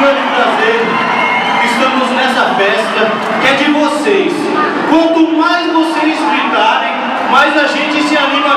grande então, prazer. Estamos nessa festa que é de vocês. Quanto mais vocês gritarem, mais a gente se anima.